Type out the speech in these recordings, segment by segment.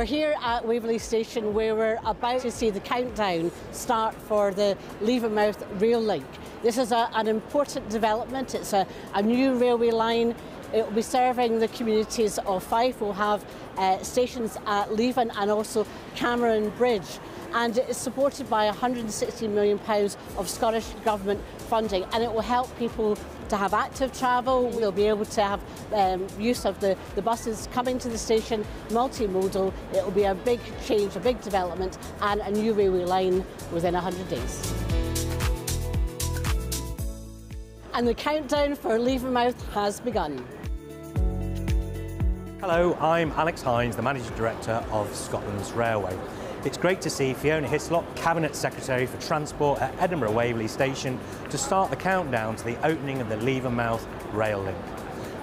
We're here at Waverley Station where we're about to see the countdown start for the Levenmouth Rail Link. This is a, an important development. It's a, a new railway line. It will be serving the communities of Fife. We'll have uh, stations at Leven and also Cameron Bridge. And it is supported by £160 million of Scottish Government funding and it will help people to have active travel. We'll be able to have um, use of the, the buses coming to the station, multimodal. It will be a big change, a big development and a new railway line within 100 days. And the countdown for Levenmouth has begun. Hello, I'm Alex Hynes, the Managing Director of Scotland's Railway. It's great to see Fiona Hyslop, Cabinet Secretary for Transport at Edinburgh Waverley Station, to start the countdown to the opening of the Levenmouth Rail Link.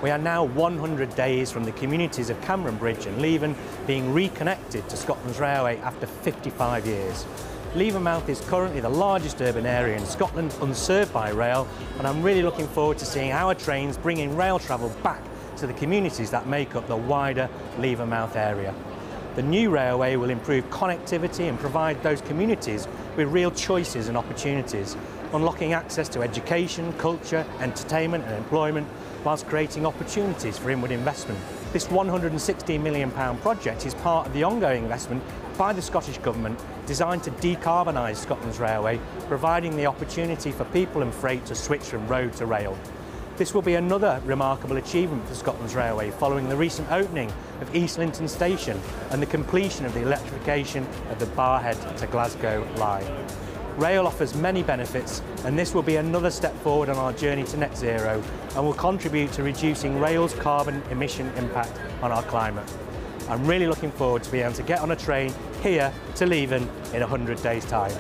We are now 100 days from the communities of Cameron Bridge and Leven being reconnected to Scotland's Railway after 55 years. Levenmouth is currently the largest urban area in Scotland unserved by rail and I'm really looking forward to seeing our trains bringing rail travel back to the communities that make up the wider Levenmouth area. The new railway will improve connectivity and provide those communities with real choices and opportunities, unlocking access to education, culture, entertainment and employment, whilst creating opportunities for inward investment. This £116 million project is part of the ongoing investment by the Scottish Government designed to decarbonise Scotland's railway, providing the opportunity for people and freight to switch from road to rail. This will be another remarkable achievement for Scotland's Railway following the recent opening of East Linton Station and the completion of the electrification of the Barrhead to Glasgow line. Rail offers many benefits and this will be another step forward on our journey to net zero and will contribute to reducing rail's carbon emission impact on our climate. I'm really looking forward to being able to get on a train here to Leven in 100 days time.